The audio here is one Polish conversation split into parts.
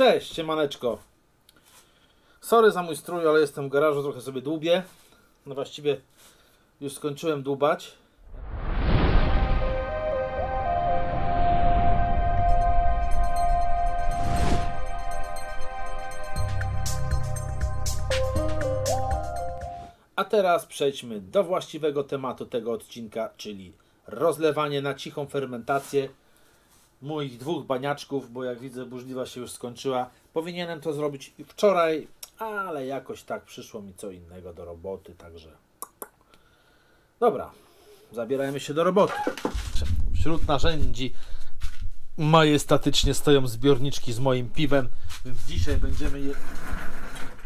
Cześć, siemaneczko. Sorry za mój strój, ale jestem w garażu, trochę sobie dłubię. No właściwie już skończyłem dłubać. A teraz przejdźmy do właściwego tematu tego odcinka, czyli rozlewanie na cichą fermentację moich dwóch baniaczków, bo jak widzę burzliwa się już skończyła. Powinienem to zrobić wczoraj, ale jakoś tak przyszło mi co innego do roboty, także dobra, zabierajmy się do roboty. Wśród narzędzi majestatycznie stoją zbiorniczki z moim piwem, więc dzisiaj będziemy je...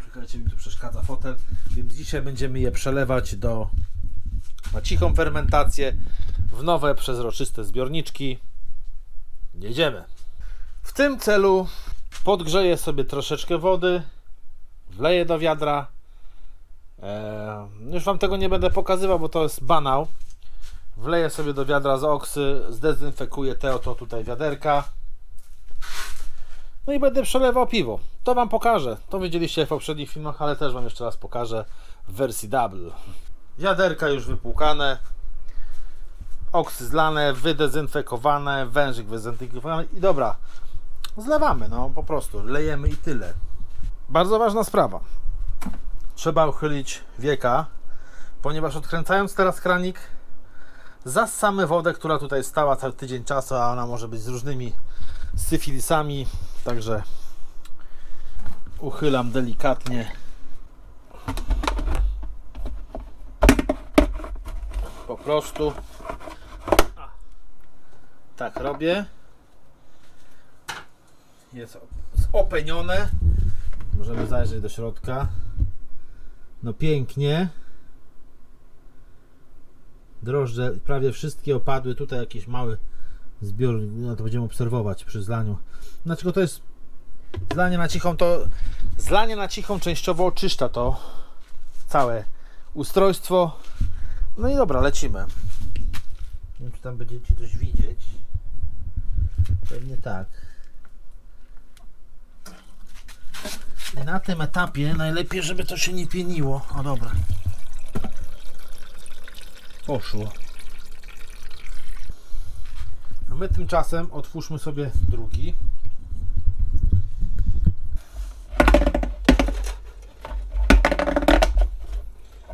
Czekajcie, mi tu przeszkadza fotel, więc dzisiaj będziemy je przelewać do na cichą fermentację w nowe przezroczyste zbiorniczki. Jedziemy. W tym celu podgrzeję sobie troszeczkę wody, wleję do wiadra. Eee, już Wam tego nie będę pokazywał, bo to jest banał. Wleję sobie do wiadra z oksy, zdezynfekuję te oto tutaj wiaderka. No i będę przelewał piwo. To Wam pokażę. To widzieliście w poprzednich filmach, ale też Wam jeszcze raz pokażę w wersji double. Wiaderka już wypłukane, oksy zlane, wydezynfekowane, wężyk wydezynfekowany i dobra, zlewamy, no po prostu, lejemy i tyle. Bardzo ważna sprawa. Trzeba uchylić wieka, ponieważ odkręcając teraz kranik, zassamy wodę, która tutaj stała cały tydzień czasu, a ona może być z różnymi syfilisami, także uchylam delikatnie. Po prostu tak robię. Jest zopenione. Możemy zajrzeć do środka. No pięknie. Drożdże prawie wszystkie opadły. Tutaj jakiś mały zbiór. No to będziemy obserwować przy zlaniu. Dlaczego to jest zlanie na cichą? To zlanie na cichą częściowo oczyszcza to całe ustrojstwo. No i dobra, lecimy. Tam będziecie coś widzieć. Pewnie tak. I na tym etapie najlepiej, żeby to się nie pieniło. O dobra. Poszło. A my tymczasem otwórzmy sobie drugi.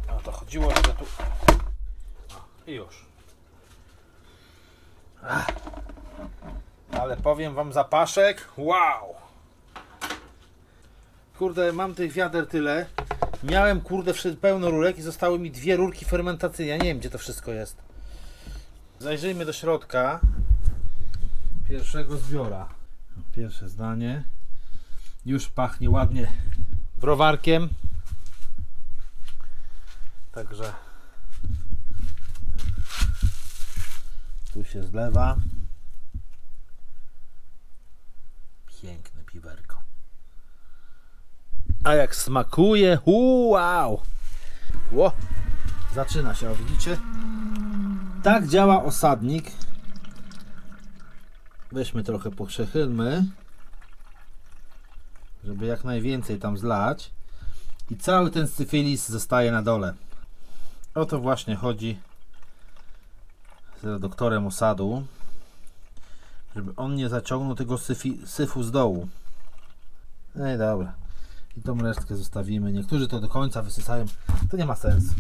A to chodziło, że tu. O, I już. Ach. Ale powiem wam zapaszek. Wow! Kurde, mam tych wiader tyle. Miałem kurde pełno rurek i zostały mi dwie rurki fermentacyjne. Ja nie wiem gdzie to wszystko jest. Zajrzyjmy do środka pierwszego zbiora. Pierwsze zdanie. Już pachnie ładnie browarkiem. Także tu się zlewa. Piękne piwerko. A jak smakuje, wow! Ło, zaczyna się, o widzicie? Tak działa osadnik. Weźmy trochę, poprzechylmy, żeby jak najwięcej tam zlać. I cały ten syfilis zostaje na dole. O to właśnie chodzi z doktorem osadu żeby on nie zaciągnął tego syfi, syfu z dołu. No i dobra. I tą resztkę zostawimy. Niektórzy to do końca wysysają. To nie ma sensu.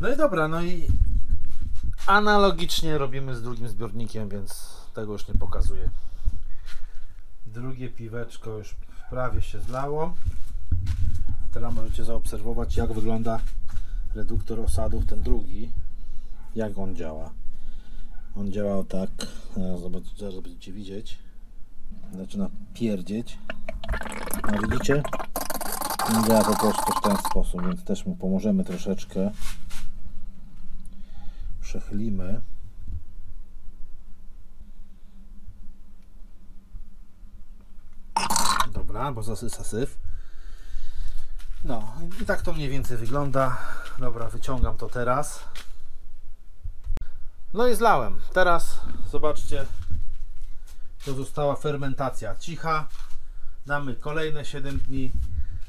No i dobra, no i analogicznie robimy z drugim zbiornikiem, więc tego już nie pokazuję. Drugie piweczko już prawie się zlało. Teraz możecie zaobserwować, jak wygląda reduktor osadów, ten drugi. Jak on działa. On działał tak, zobacz, zaraz będziecie widzieć. Zaczyna pierdzieć. A widzicie? On działa po prostu w ten sposób, więc też mu pomożemy troszeczkę. Przechylimy. Dobra, bo zasysa syf. No i tak to mniej więcej wygląda. Dobra, wyciągam to teraz. No i zlałem. Teraz zobaczcie, to została fermentacja cicha. Damy kolejne 7 dni.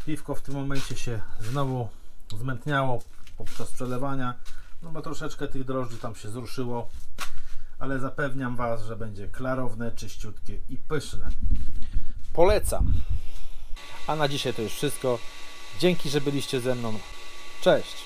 Piwko w tym momencie się znowu zmętniało podczas przelewania, no bo troszeczkę tych drożdży tam się zruszyło, ale zapewniam Was, że będzie klarowne, czyściutkie i pyszne. Polecam. A na dzisiaj to już wszystko. Dzięki, że byliście ze mną. Cześć.